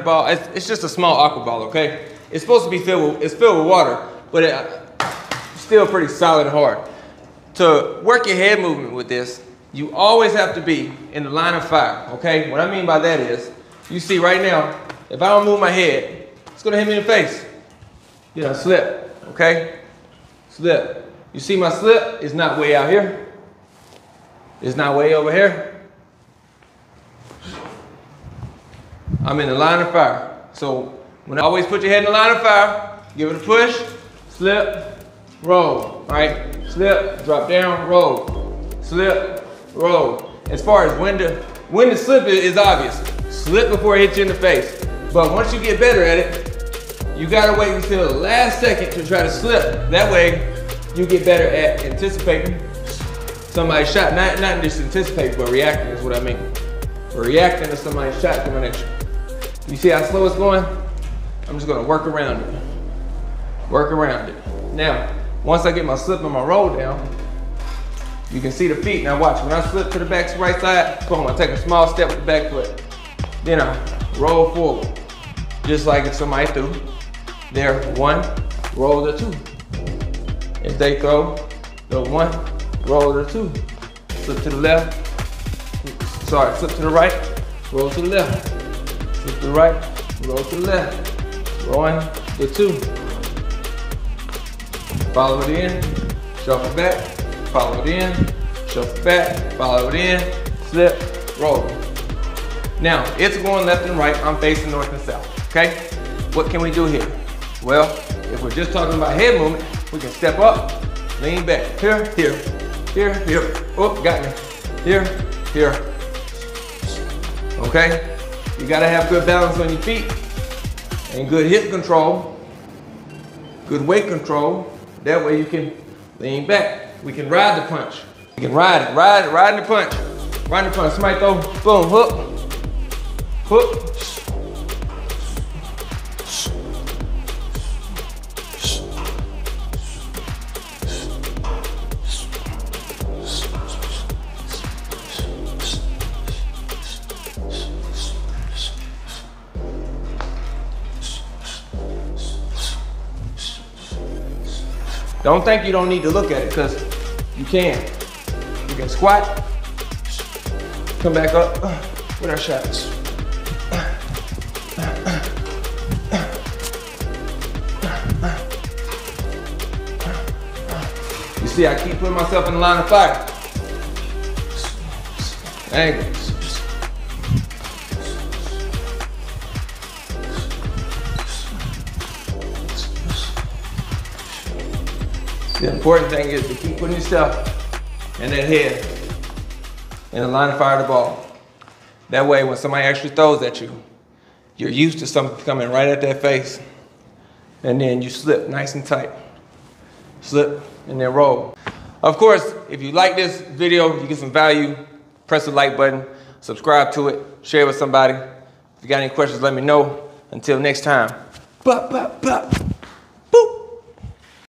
ball. It's, it's just a small aqua ball, okay? It's supposed to be filled with, it's filled with water, but it, it's still pretty solid and hard. To work your head movement with this, you always have to be in the line of fire, okay? What I mean by that is, you see right now, if I don't move my head, it's gonna hit me in the face. You know, slip, okay? Slip. You see my slip? It's not way out here. It's not way over here. I'm in the line of fire. So when I always put your head in the line of fire, give it a push, slip, roll, right? Slip, drop down, roll, slip, roll. As far as when to, when to slip it is obvious. Slip before it hits you in the face. But once you get better at it, you gotta wait until the last second to try to slip. That way, you get better at anticipating somebody's shot. Not, not just anticipating, but reacting is what I mean. Reacting to somebody's shot coming at you. You see how slow it's going? I'm just gonna work around it. Work around it. Now, once I get my slip and my roll down, you can see the feet. Now watch, when I slip to the back right side, boom, I take a small step with the back foot. Then I roll forward, just like if somebody threw. There, one, roll the two. If they throw the one, roll the two. Slip to the left, sorry, slip to the right, roll to the left. To the right, roll to the left. One, the two. Follow it in, shuffle back, follow it in, shuffle back, follow it in, slip, roll. Now, it's going left and right, I'm facing north and south, okay? What can we do here? Well, if we're just talking about head movement, we can step up, lean back, here, here, here, here, oh, got me, here, here. Okay? You gotta have good balance on your feet and good hip control, good weight control. That way you can lean back. We can ride the punch. We can ride it, ride it, ride the punch. Ride the punch. Somebody throw, boom, hook, hook. Don't think you don't need to look at it, because you can. You can squat, come back up uh, with our shots. You see, I keep putting myself in the line of fire. Angle. The important thing is to keep putting yourself in that head in the line of fire of the ball. That way, when somebody actually throws at you, you're used to something coming right at that face. And then you slip nice and tight. Slip and then roll. Of course, if you like this video, you get some value, press the like button, subscribe to it, share it with somebody. If you got any questions, let me know. Until next time. Bop, bop, bop.